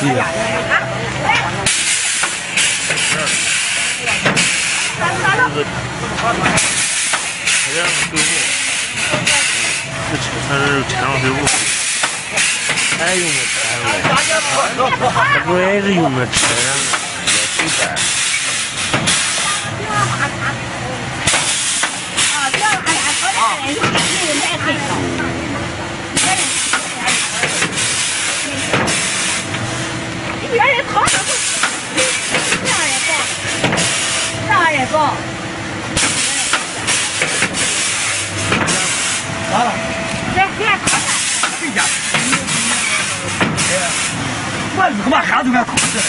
急啊！这样水果，这车才是牵上水果，还用那车嘞？这不也是用那车上的那水袋？啊，这样哎呀，好点，你你买黑的，你别人好的不，这样也高，这样也高。完了，来，给俺烤饭。回家。我日他妈喊都敢哭死了。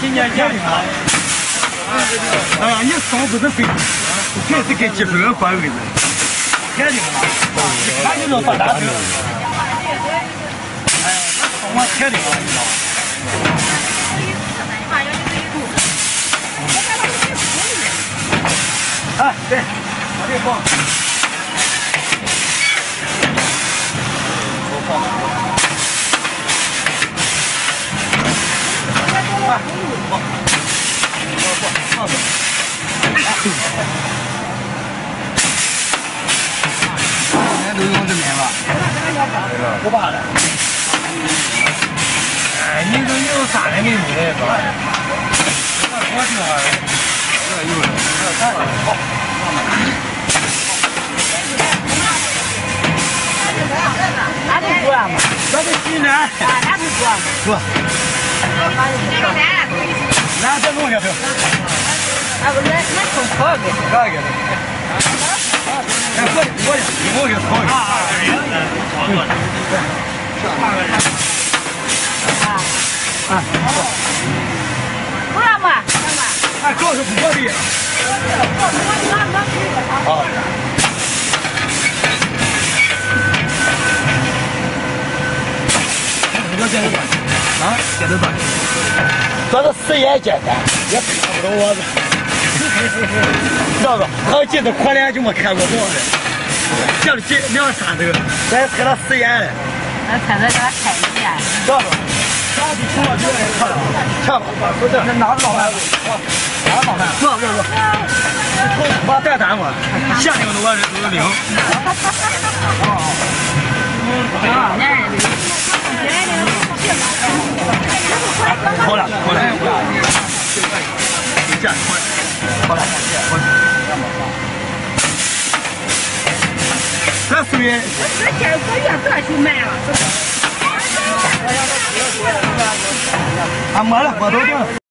今年年龄啊，哎呀，你上不是飞，这是给积分换位置，肯定嘛，看你这大车。哎，我肯定啊，你知道吧？哎，对，我这放。我放。哎，放。放放放。都用这面吧？不怕的。哎，你都有三年没用了，哥。我这哈，这有了，这三年好。哪里做嘛？这是济南。啊，哪里做？做。南这弄下头。啊不，那那从烤的。烤一个。哎，我我我给烤一个。啊。啊。不让嘛？哎，主要是玻璃。好。我简单多啊，简单多做的事也简单，也看不着我子。知道吧？好几次可怜就没看过我的，这里几两三头，咱猜到死眼了。那猜到他开一眼。知道拿起球就来看了，看吧，那拿着老板，拿着老板，坐坐坐，把带单我，下领的我都领。啊，那人的。好了，好了，这样，好了，好了。这属于。这今儿个月多就卖了。啊，没了，没多少。